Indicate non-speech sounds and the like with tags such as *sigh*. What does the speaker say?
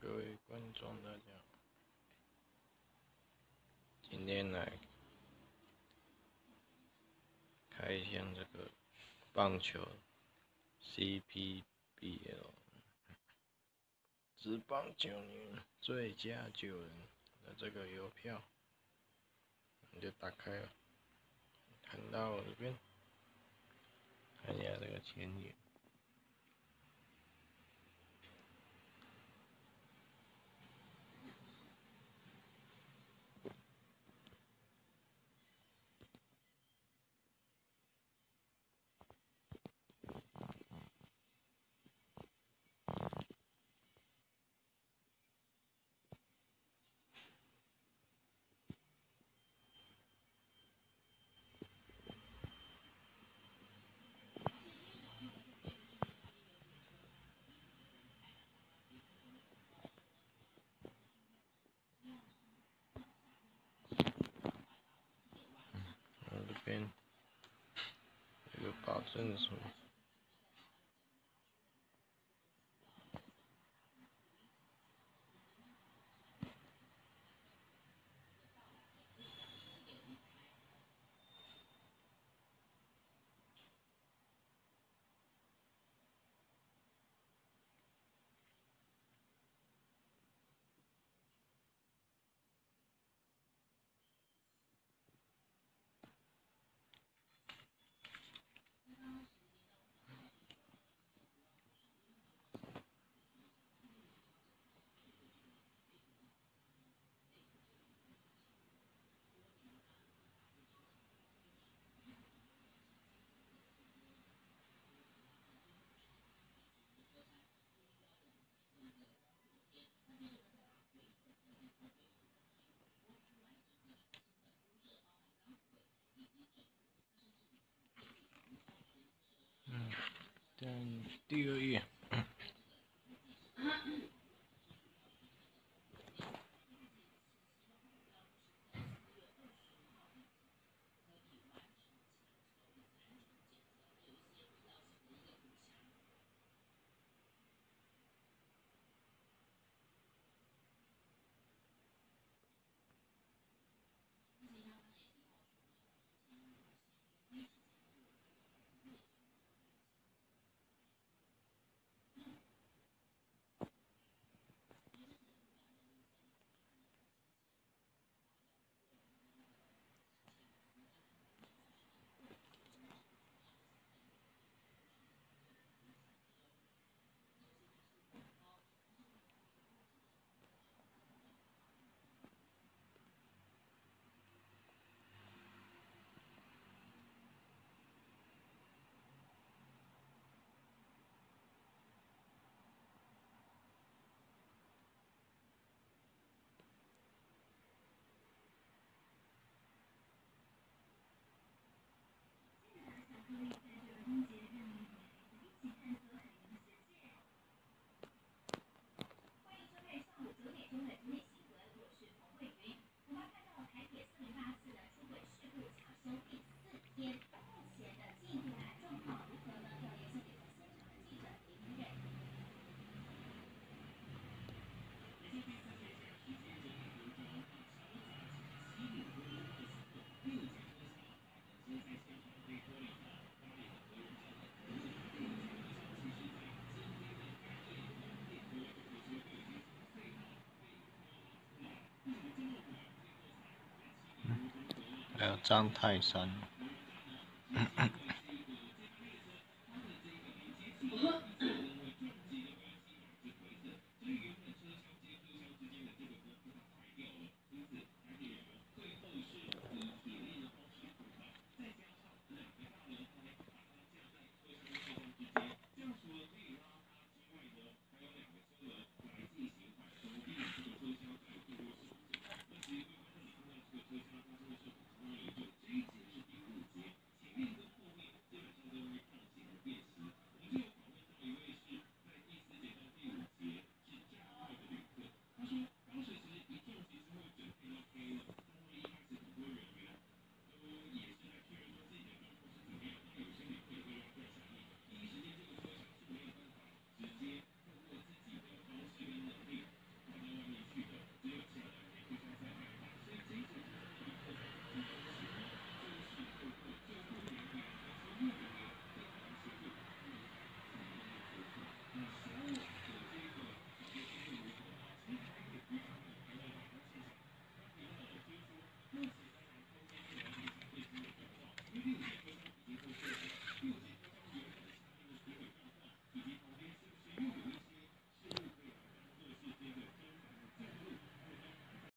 各位观众，大家好今天来开箱这个棒球 CPBL *laughs* 职棒九年最佳九人的这个邮票，你就打开了，看到这边，看一下这个前景。边真的是。第二页，还有张泰山。